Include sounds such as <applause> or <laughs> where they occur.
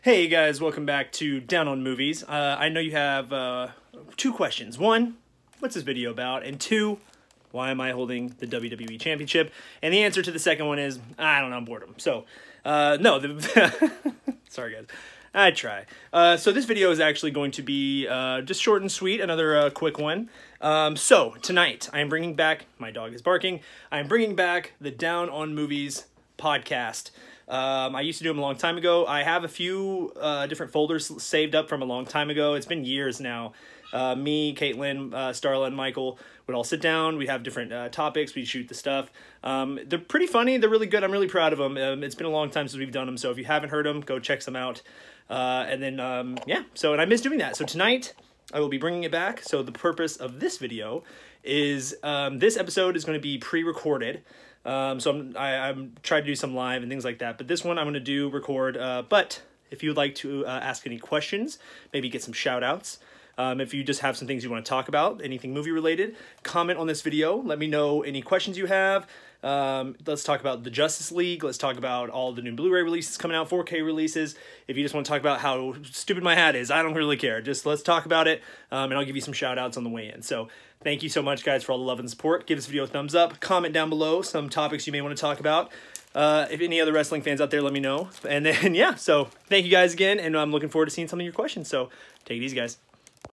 Hey guys, welcome back to Down on Movies. Uh, I know you have uh, two questions. One, what's this video about? And two, why am I holding the WWE Championship? And the answer to the second one is I don't know, boredom. So, uh, no, the <laughs> sorry guys. I try. Uh, so this video is actually going to be uh, just short and sweet, another uh, quick one. Um, so tonight I am bringing back, my dog is barking, I am bringing back the Down on Movies podcast. Um, I used to do them a long time ago. I have a few uh, different folders saved up from a long time ago. It's been years now. Uh, me, Caitlin, uh, Starla, and Michael would all sit down. We'd have different uh, topics. We'd shoot the stuff. Um, they're pretty funny. They're really good. I'm really proud of them. Um, it's been a long time since we've done them. So if you haven't heard them, go check some out. Uh, and then, um, yeah. So, and I miss doing that. So tonight, I will be bringing it back. So the purpose of this video is um, this episode is going to be pre-recorded. Um, so I'm, I, I'm trying to do some live and things like that. But this one I'm going to do record. Uh, but if you'd like to uh, ask any questions, maybe get some shout outs. Um, if you just have some things you want to talk about, anything movie related, comment on this video. Let me know any questions you have. Um, let's talk about the Justice League. Let's talk about all the new Blu-ray releases coming out, 4K releases. If you just want to talk about how stupid my hat is, I don't really care. Just let's talk about it, um, and I'll give you some shout outs on the way in. So thank you so much, guys, for all the love and support. Give this video a thumbs up. Comment down below some topics you may want to talk about. Uh, if any other wrestling fans out there, let me know. And then, <laughs> yeah, so thank you guys again, and I'm looking forward to seeing some of your questions. So take it easy, guys.